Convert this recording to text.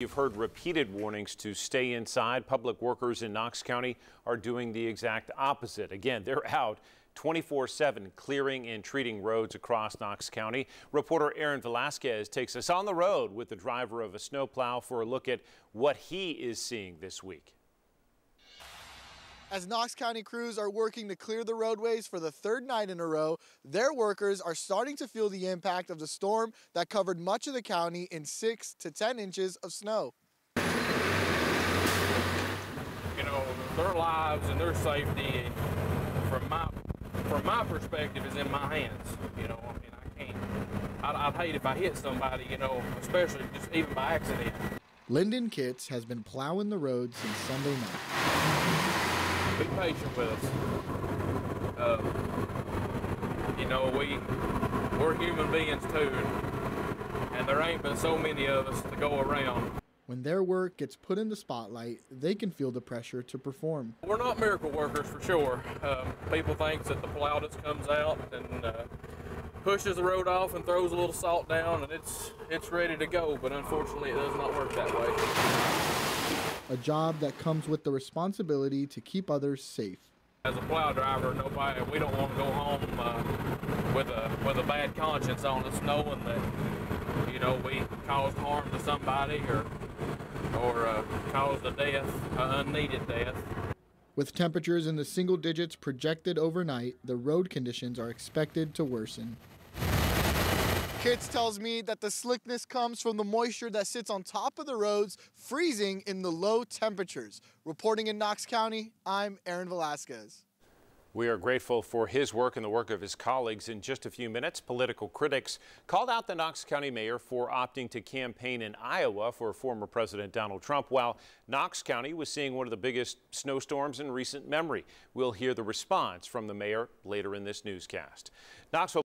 You've heard repeated warnings to stay inside. Public workers in Knox County are doing the exact opposite. Again, they're out 24-7 clearing and treating roads across Knox County. Reporter Aaron Velasquez takes us on the road with the driver of a snowplow for a look at what he is seeing this week. As Knox County crews are working to clear the roadways for the third night in a row, their workers are starting to feel the impact of the storm that covered much of the county in 6 to 10 inches of snow. You know, their lives and their safety, from my from my perspective, is in my hands. You know, I mean, I can't. I'd, I'd hate if I hit somebody, you know, especially just even by accident. Lyndon Kitts has been plowing the road since Sunday night patient with us. Uh, you know, we we're human beings too, and there ain't but so many of us to go around. When their work gets put in the spotlight, they can feel the pressure to perform. We're not miracle workers for sure. Um, people think that the plow just comes out and uh, pushes the road off and throws a little salt down and it's it's ready to go, but unfortunately it does not work that way a job that comes with the responsibility to keep others safe. As a plow driver, nobody, we don't want to go home uh, with a with a bad conscience on us, knowing that you know we caused harm to somebody or or uh, caused a death, an unneeded death. With temperatures in the single digits projected overnight, the road conditions are expected to worsen. Kitts tells me that the slickness comes from the moisture that sits on top of the roads, freezing in the low temperatures. Reporting in Knox County, I'm Aaron Velasquez. We are grateful for his work and the work of his colleagues. In just a few minutes, political critics called out the Knox County mayor for opting to campaign in Iowa for former President Donald Trump, while Knox County was seeing one of the biggest snowstorms in recent memory. We'll hear the response from the mayor later in this newscast. Knoxville